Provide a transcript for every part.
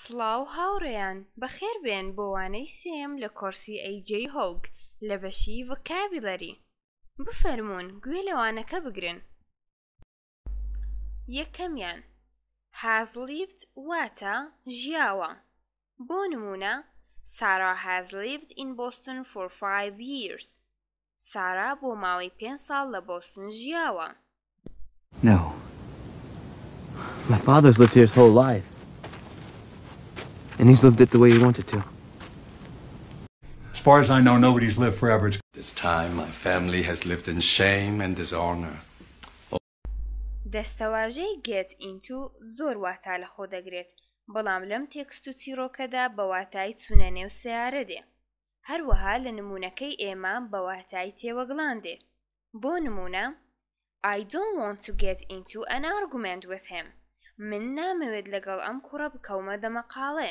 سڵاو هاوڕێیان، بەخێربێن بۆ وانەی سێیەم لە کۆڕسی ئەی جەی هۆگ لە بەشی ڤۆکابیڵەری. بفەرموون گوێ لە وانەکە بگرن. یەکەمیان، Has lived واتە ژیاوە. بۆ نموونە، Sarah has lived in Boston for five years. سارا بۆ ماوەی پێنج ساڵ لە بۆستن ژیاوە No. My father's lived here his whole life. and he's lived it the way he wanted to. As far as I know, nobody's lived forever. This time, my family has lived in shame and dishonor. دەستەواژەی Get Into زۆر واتا لەخۆ دەگرێت، بەڵام لەم تێکست و چیڕۆکەدا بە واتای چوونە نێو سەیارە دێ. هەروەها لە نموونەکەی ئێمە بە واتای تێوەگلان دێ. بۆ نموونە، I don't want to get into an argument with him من نامەوێت لەگەڵ ئەم کوڕە بکەومە دەمەقاڵێ.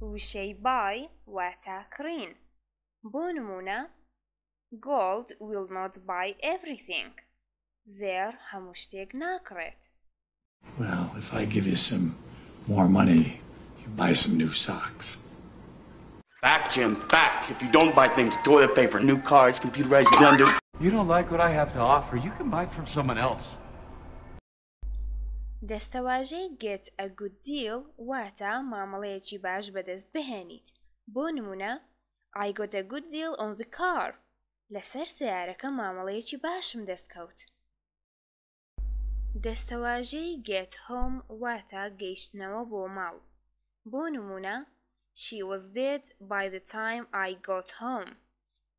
وشي buy وتكرين بونمونا gold will not buy everything زير همشتيق ناكرت Well, if I give you some more money, you buy some new socks. Back, Jim, back. If you don't buy things, toilet paper, new cars, computerized blenders. You don't like what I have to offer, you can buy from someone else. دەستەواژەی Get a good deal واتە مامەڵەیەکی باش بەدەست بهێنیت، بۆ نموونە I got a good deal on the car لەسەر سەیارەکە مامەڵەیەکی باشم دەستکەوت. دەستەواژەی Get home واتە گەیشتنەوە بۆ ماڵ، بۆ نموونە She was dead by the time I got home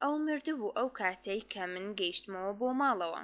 ئەو مردبوو ئەو کاتەی کە من گەیشتمەوە بۆ ماڵەوە.